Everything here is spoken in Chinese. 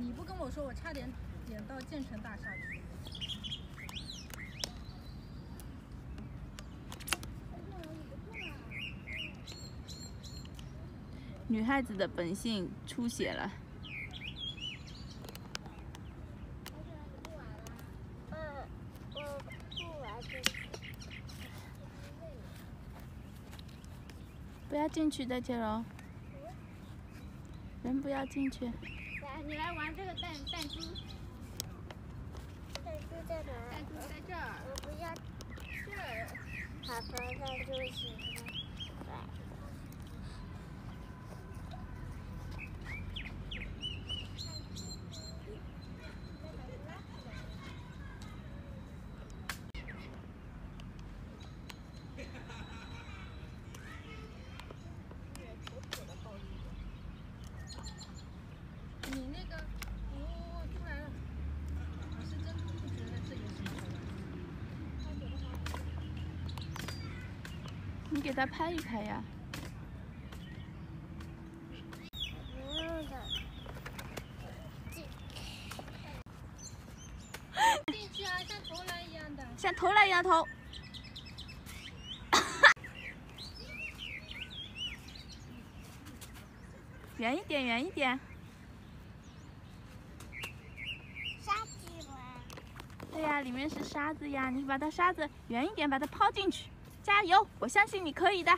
你不跟我说，我差点点到建成大厦去。女孩子的本性出血了。不要进去，再见喽。人不要进去。来，你来玩这个弹弹珠。弹珠在哪？弹珠在这儿。我不要这儿。好，弹珠行了。你那个，哦，出来了。我是真不觉得这有什么好玩。你给他拍一拍呀。像投篮一样投。远一点，远一点。沙子吗？对呀，里面是沙子呀，你把它沙子远一点，把它抛进去。加油，我相信你可以的。